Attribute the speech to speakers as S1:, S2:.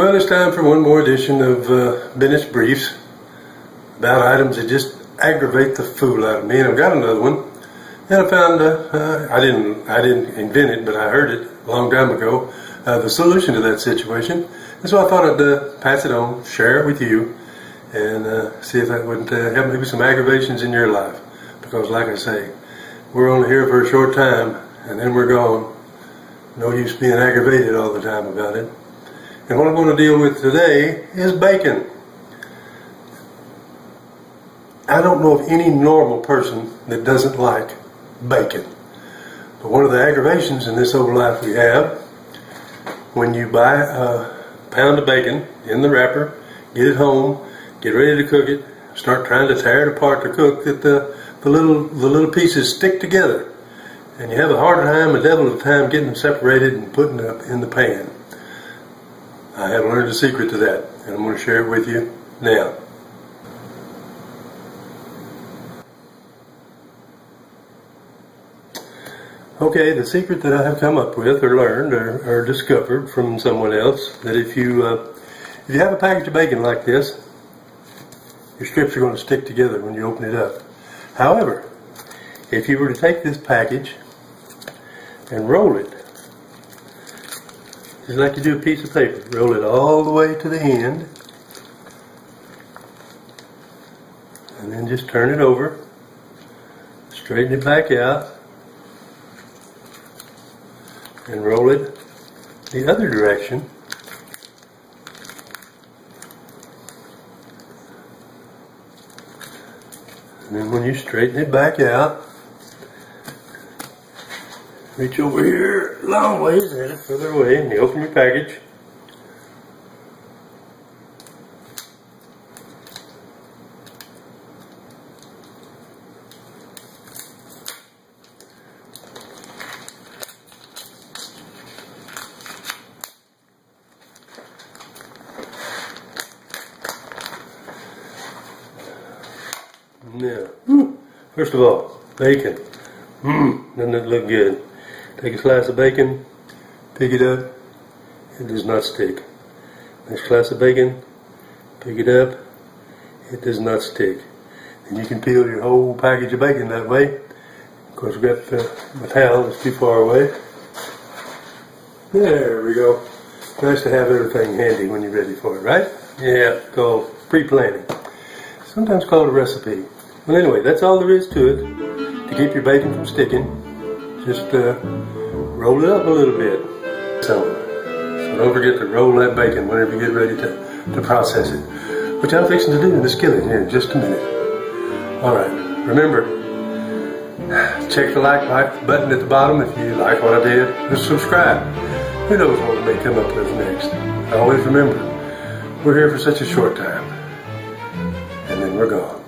S1: Well, it's time for one more edition of uh, Bennett's Briefs about items that just aggravate the fool out of me. And I've got another one. And I found, uh, uh, I didn't, I didn't invent it, but I heard it a long time ago, uh, the solution to that situation. And so I thought I'd uh, pass it on, share it with you, and uh, see if that wouldn't uh, have maybe some aggravations in your life. Because like I say, we're only here for a short time, and then we're gone. No use being aggravated all the time about it. And what I'm going to deal with today is bacon. I don't know of any normal person that doesn't like bacon. But one of the aggravations in this old life we have, when you buy a pound of bacon in the wrapper, get it home, get ready to cook it, start trying to tear it apart to cook, that the, the little the little pieces stick together. And you have a hard time, a devil of a time getting them separated and putting them in the pan. I have learned a secret to that, and I'm going to share it with you now. Okay, the secret that I have come up with, or learned, or, or discovered from someone else, that if you uh, if you have a package of bacon like this, your strips are going to stick together when you open it up. However, if you were to take this package and roll it, just like you do a piece of paper, roll it all the way to the end, and then just turn it over, straighten it back out, and roll it the other direction. And then when you straighten it back out, reach over here long ways and further away and you open your package. Yeah. Hmm. First of all, bacon. Mmm, doesn't it look good? Take a slice of bacon, pick it up, it does not stick. Next slice of bacon, pick it up, it does not stick. And you can peel your whole package of bacon that way. Of course, we've got the, the towel that's too far away. There we go. Nice to have everything handy when you're ready for it, right? Yeah, called pre-planning. Sometimes called a recipe. Well, anyway, that's all there is to it. To keep your bacon from sticking, just uh, roll it up a little bit. So, so don't forget to roll that bacon whenever you get ready to, to process it. Which I'm fixing to do in the skillet here in just a minute. All right, remember, check the like button at the bottom if you like what I did. Just subscribe. Who knows what we may come up with next. Always remember, we're here for such a short time, and then we're gone.